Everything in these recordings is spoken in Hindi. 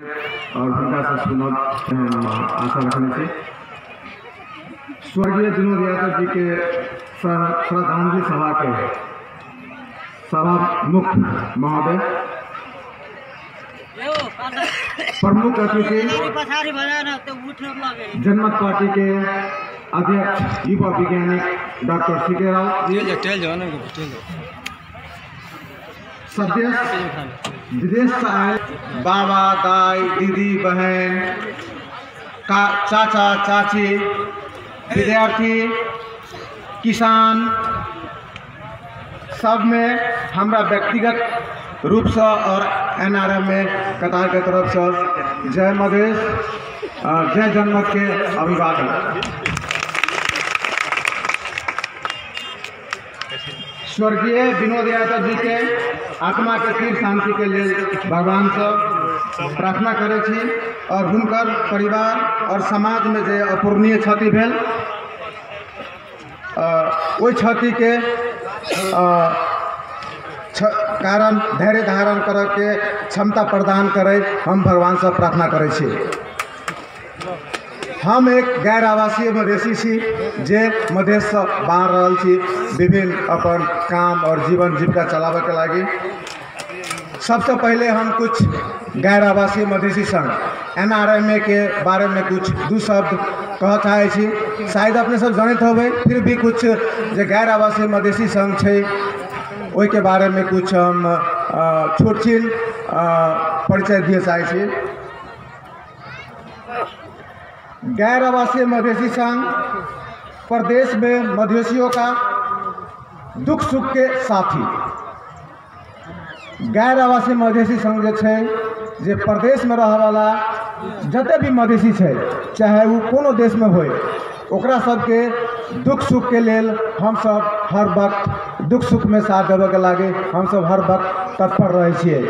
और हुनका से हम आशा रखने छी स्वर्गीय विनोद यादव जी के श्रद्धांजलि सभा के सभा मुख्य महोदय प्रमुख अतिथि जनमत पार्टी के अध्यक्ष युवा वैज्ञानिक डॉक्टर सी के राव सदस्य विदेश से आए बाबा, दाई, दीदी, बहन, का, चाचा, चाची, विद्यार्थी, किसान, सब में हमरा व्यक्तिगत रूप से और एनआरएम में कतार के तरफ़ से जय मधेश जय जनमत के अभिवादन। स्वर्गीय विनोद यादव जी के आत्मा के तीर शांति के लिए भगवान से प्रार्थना करे और हुनकर परिवार और समाज में जे अपूर्णीय क्षति भेल क्षति के कारण, धैर्य धारण करके क्षमता प्रदान करे हम भगवान से प्रार्थना करे हम एक गैर आवासीय मवेशी छी, जे मधेश से बाहर रहल छी, विभिन्न अपन काम और जीवन जीविका चलाबे के लागी। सबसे पहले हम कुछ गैर आवासीय मधेसी संघ एन आर एम ए के बारे में कुछ दू शब्द कह चाहे शायद अपने सब जानते होबे, फिर भी कुछ जे गैर आवासीय मधेसी संघ छै, ओहिके बारे में कुछ हम छोट परिचय दिए चाहे गैर आवासीय मधेसी संघ, प्रदेश में मधेसियों का दुख सुख के साथी। गैर आवासीय मधेसी संघ जो छै, जे प्रदेश में रह वाला जते भी मधेसी है चाहे वो कोनो देश में हो ओकरा सबके दुख सुख के लेल हम सब हर वक्त दुख सुख में साथ देवे के लागे हम सब हर वक्त तत्पर रहे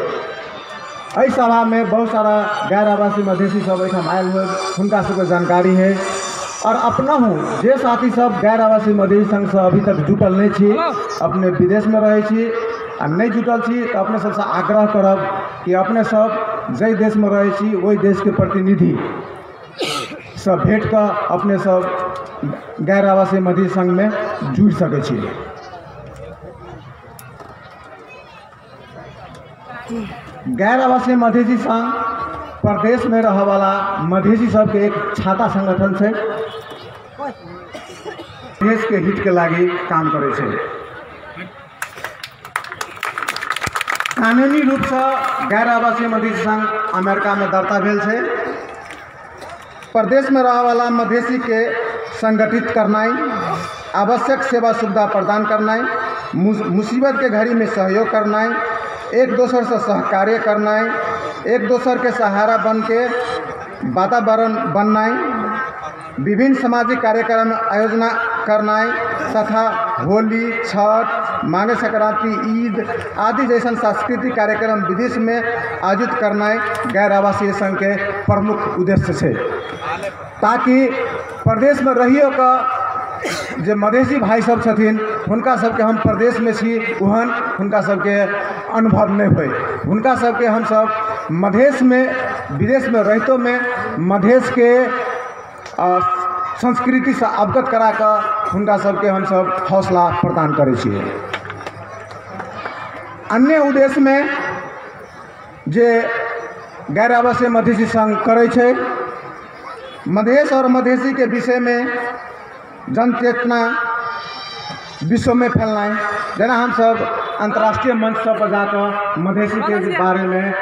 एहि सभा में बहुत सारा गैर आवासीय मधेसी सब एहिठाम आयल हुए। हुनका सबके जानकारी है। और अपना हूँ जे साथी सब गैर आवासीय मधेसी संघ से अभी तक जुटल नहीं छी अपने विदेश में रहे छी आ नहीं जुटल छी तो अपने सबसे आग्रह करब कि अपने सब जै देश में रहे छी वही देश के प्रतिनिधि से भेंट कर अपने सब गैर आवासीय मधेसी संघ में जुड़ सके छी। गैर आवासीय मधेसी संघ, प्रदेश में रह वाला मधेसी सबके एक छाता संगठन छै देश के हित के लागी काम करे कानूनी रूप से गैर आवासीय मधेसी संघ अमेरिका में दर्ता भेल छै। प्रदेश में रह वाला मधेसी के संगठित करनाई आवश्यक सेवा सुविधा प्रदान करनाई मुसीबत के घड़ी में सहयोग करनाई एक दोसर से सहकार्य करनाई, एक दोसर के सहारा बन के वातावरण बननाई, विभिन्न सामाजिक कार्यक्रम आयोजना करनाई, तथा होली, छठ, माघे संक्रांति, ईद आदि जैसन सांस्कृतिक कार्यक्रम विदेश में आयोजित करनाई गैर आवासीय संघ के प्रमुख उद्देश्य है ताकि प्रदेश में रहियो का जे मधेसी भाई सब छथिन, हुनका सबके हम प्रदेश में छी ओहन हुनका सबके अनुभव नहीं होय। हुनका सबके हम सब मधेश में विदेश में रहितो में मधेश के संस्कृति से अवगत करा कऽ हुनका सबके हम सब हौसला प्रदान करै अन्य उद्देश्य में जे गैर आवासीय मधेसी संघ करै छै, मधेश और मधेसी के विषय में जन चेतना विश्व में फैलनाई। जेना हम सब अंतर्राष्ट्रीय मंच सब पर जाकर मधेसी के बारे में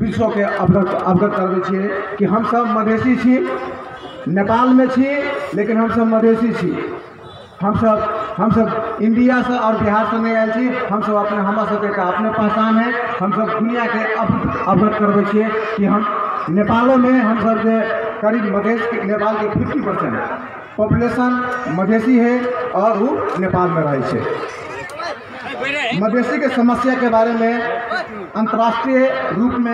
विश्व के अवगत अवगत करबै छियै कि हम सब मधेसी छी नेपाल में छी लेकिन हम सब मधेसी छी। हम सब हम सब इंडिया से और बिहार से नहीं आयल छी। हम सब अपने हमरा सबके अपने पहचान है। हम सब दुनिया के अवगत अवगत करबै छियै कि हम नेपालो में हम सब जे करीब मधेश नेपाल के फिफ्टी परसेंट पॉपुलेशन मधेसी है और वो नेपाल में रहे मधेसी के समस्या के बारे में अंतर्राष्ट्रीय रूप में